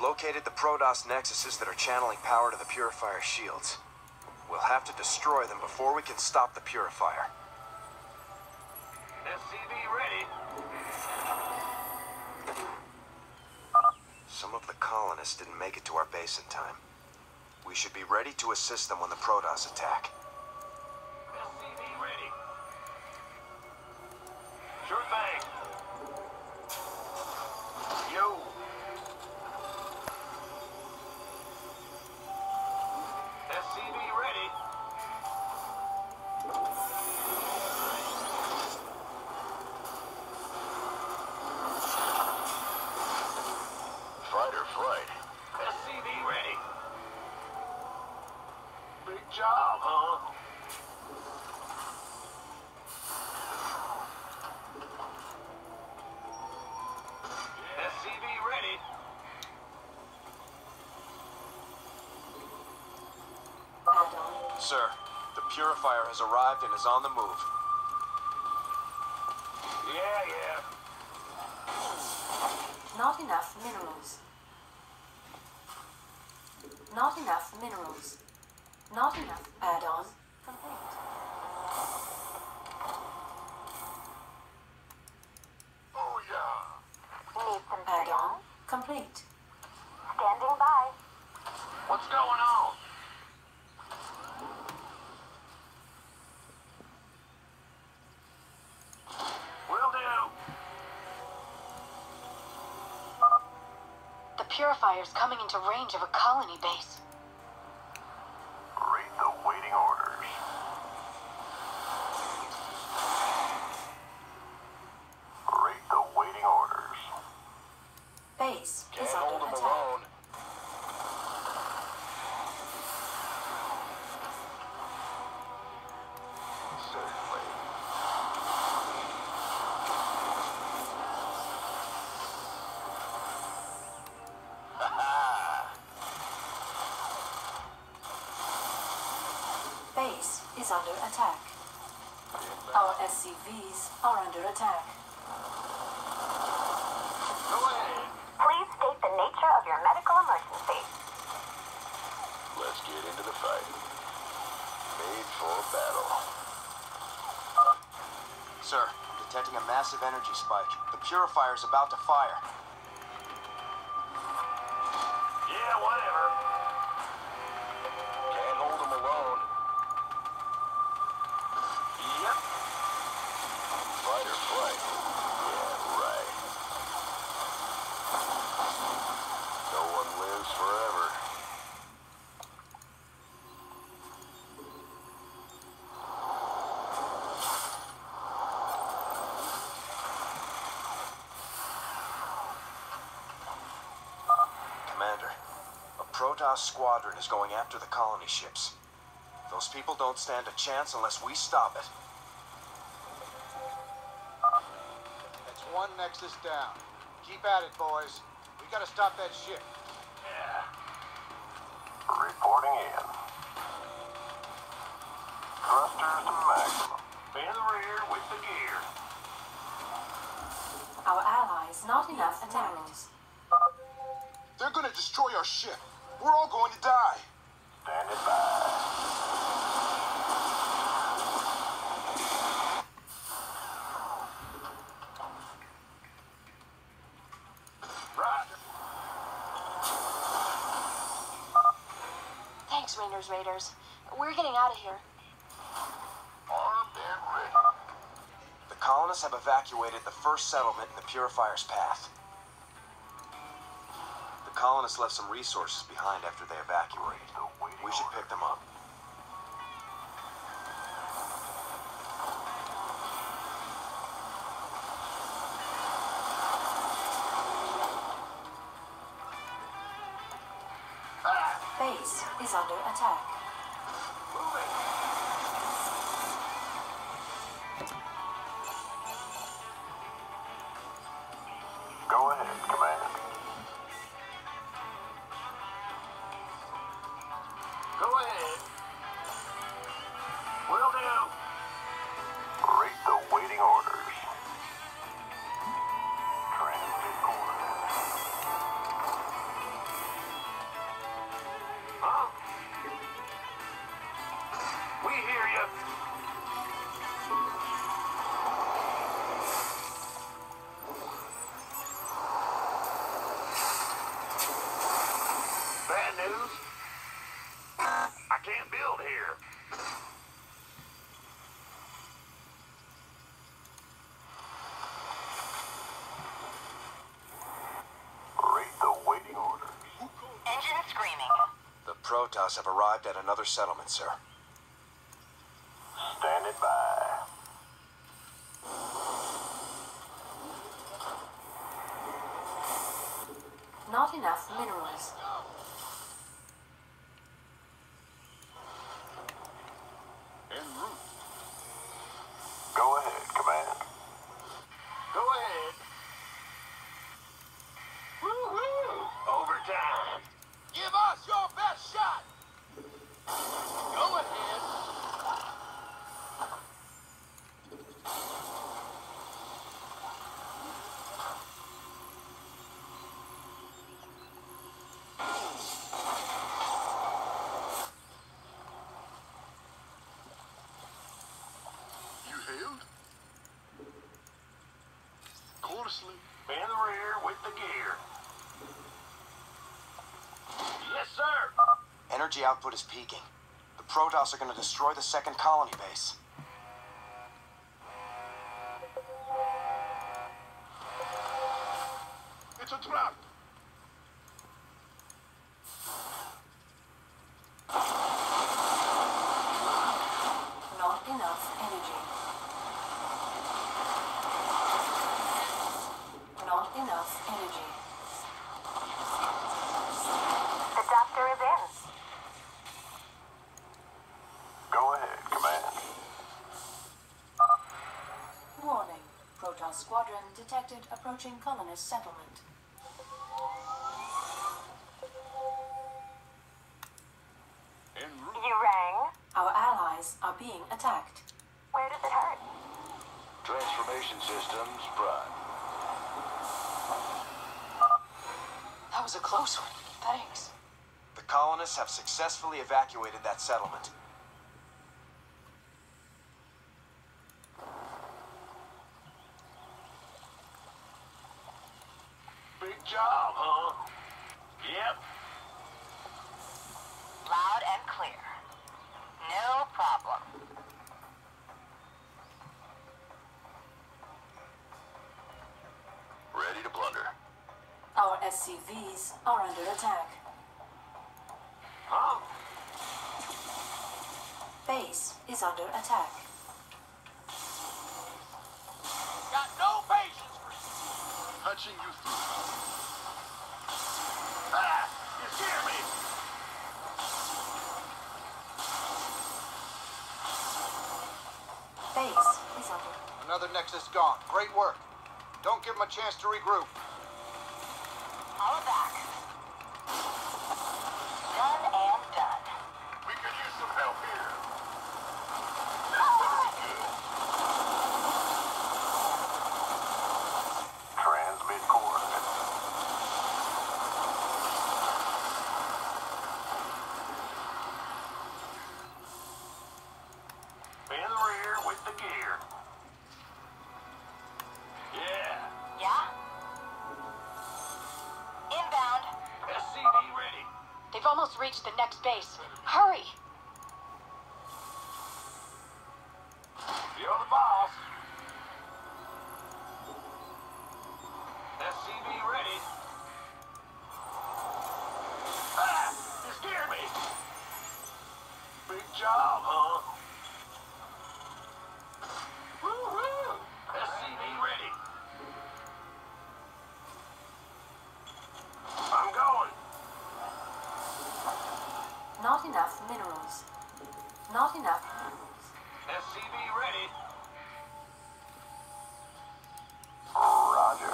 I've located the Protoss nexuses that are channeling power to the Purifier shields. We'll have to destroy them before we can stop the Purifier. SCV ready. Some of the colonists didn't make it to our base in time. We should be ready to assist them when the Protoss attack. SCV ready. Sure thing. Sir, the Purifier has arrived and is on the move. Yeah, yeah. Not enough minerals. Not enough minerals. Not enough add-on. Complete. Oh, yeah. Need some Add-on. Complete. Standing by. What's going on? Will do. The Purifier's coming into range of a colony base. Is under attack. Our SCVs are under attack. Please state the nature of your medical emergency. Let's get into the fight. Made for battle. Sir, I'm detecting a massive energy spike. The Purifier's about to fire. Yeah, right. No one lives forever. Commander, a Protoss squadron is going after the colony ships. Those people don't stand a chance unless we stop it. One Nexus down. Keep at it, boys. We gotta stop that ship. Yeah. Reporting in. Thrusters to maximum. In the rear with the gear. Our allies not enough minerals. They're gonna destroy our ship. We're all going to die. Standing by. Roger. Thanks, Raiders Raiders. We're getting out of here. Armed and ready. The colonists have evacuated the first settlement in the Purifier's path. The colonists left some resources behind after they evacuated. We should pick them up. Is under attack. area. Bad news? I can't build here. Protoss have arrived at another settlement, sir. Enough minerals. In the rear with the gear. Yes, sir. Energy output is peaking. The Protoss are going to destroy the second colony base. It's a trap. Not enough energy. Not enough energy. The doctor is in. Go ahead, Command. Warning. Protoss squadron detected approaching colonist settlement. You rang. Our allies are being attacked. Where does it hurt? Transformation systems prime. That was a close one. Thanks. The colonists have successfully evacuated that settlement. Big job, huh? Yep. Loud and clear. No problem. Ready to plunder. Our SCVs are under attack. Huh? Base is under attack. Got no patience for Touching you through. Under. Another Nexus gone. Great work. Don't give them a chance to regroup. All back. Done. Reached the next base. Hurry! You're the boss. SCV ready. Ah! You scared me. Big job, huh? Enough. Not enough minerals. SCV ready. Roger.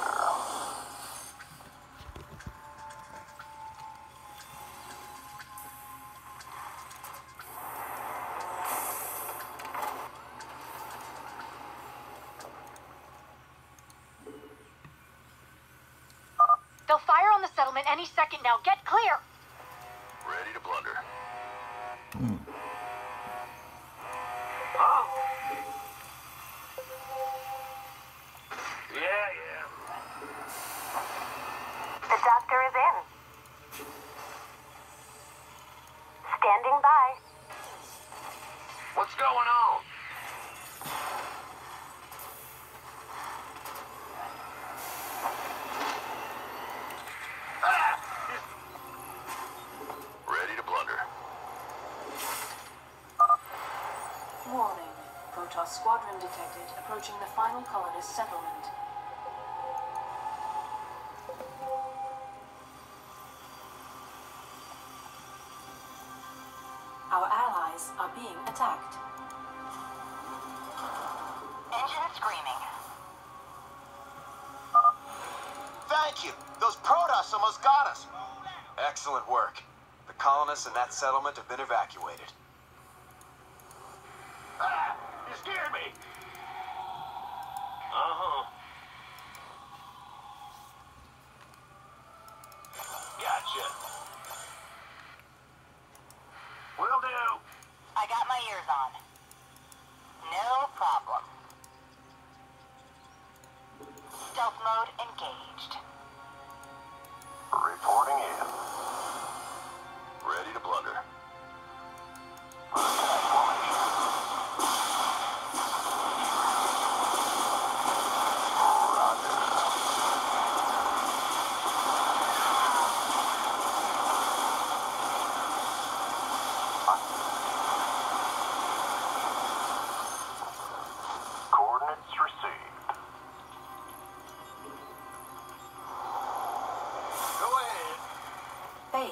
They'll fire on the settlement any second now. Get clear! Bye. What's going on? Ready to plunder. Warning. Protoss squadron detected approaching the final colonist settlement. Being attacked. Engine screaming. Thank you. Those Protoss almost got us. Excellent work. The colonists in that settlement have been evacuated. Ah, you scared me. Uh-huh. Gotcha. Will do. I got my ears on. No problem. Stealth mode engaged.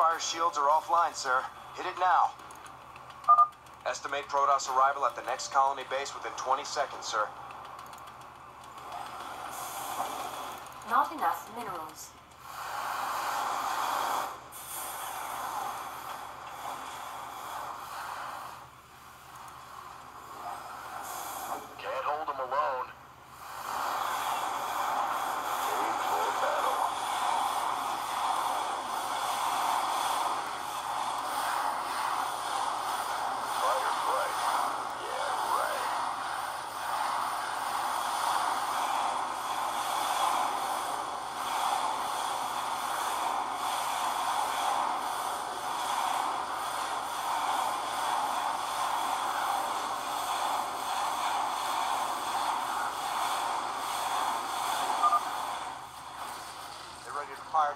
Purifier shields are offline, sir. Hit it now. Estimate Protoss arrival at the next colony base within 20 seconds, sir. Not enough minerals. Can't hold them alone. Made for battle. Firefight. Yeah, right.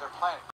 They're ready